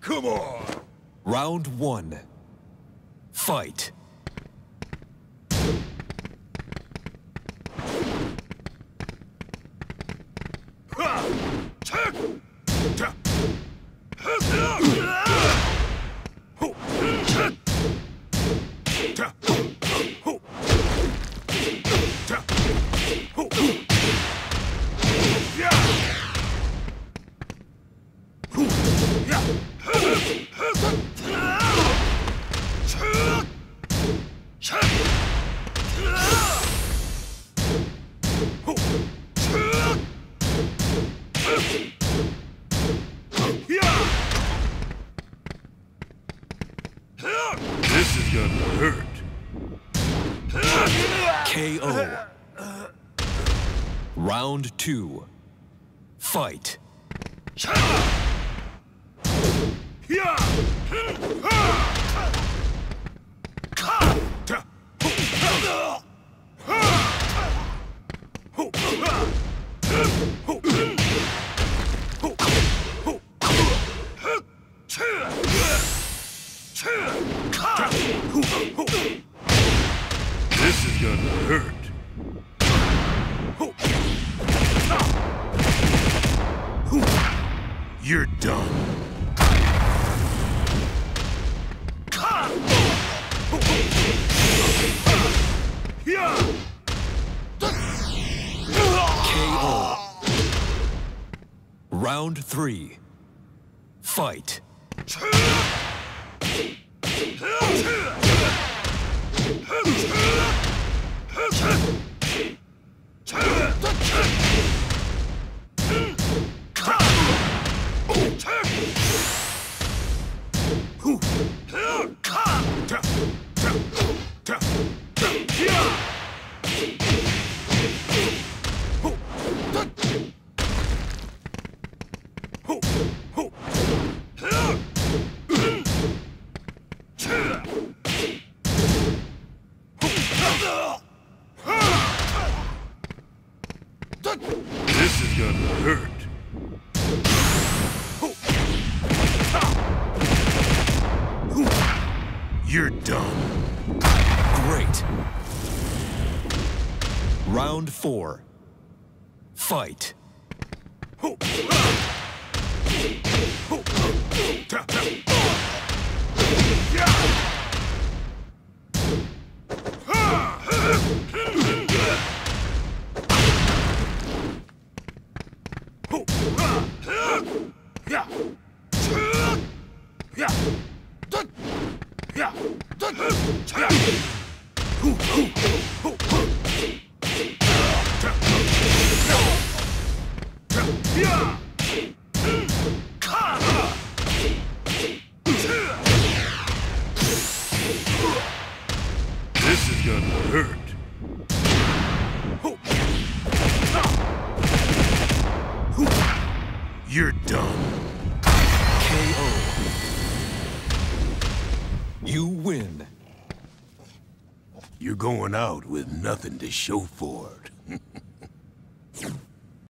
Come on! Round one. Fight. This is gonna hurt. KO. Round two. Fight. Gonna hurt. You're done. KO. Round three. Fight. This is gonna hurt. You're done. Great. Round four. Fight. This You're done. KO. You win. You're going out with nothing to show for it.